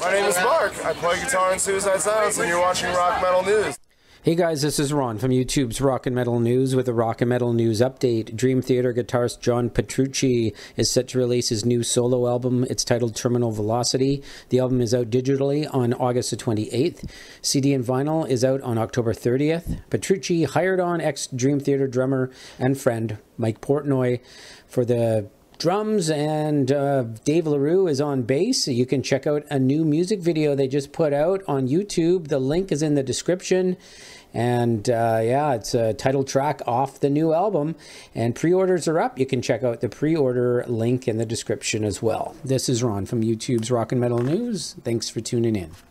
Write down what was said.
My name is Mark. I play guitar in Suicide Silence, and you're watching Rock Metal News. Hey guys, this is Ron from YouTube's Rock and Metal News with a Rock and Metal News update. Dream Theater guitarist John Petrucci is set to release his new solo album. It's titled Terminal Velocity. The album is out digitally on August the 28th. CD and vinyl is out on October 30th. Petrucci hired on ex Dream Theater drummer and friend Mike Portnoy for the drums and uh, Dave LaRue is on bass. You can check out a new music video they just put out on YouTube. The link is in the description. And uh, yeah, it's a title track off the new album. And pre orders are up. You can check out the pre order link in the description as well. This is Ron from YouTube's Rock and Metal News. Thanks for tuning in.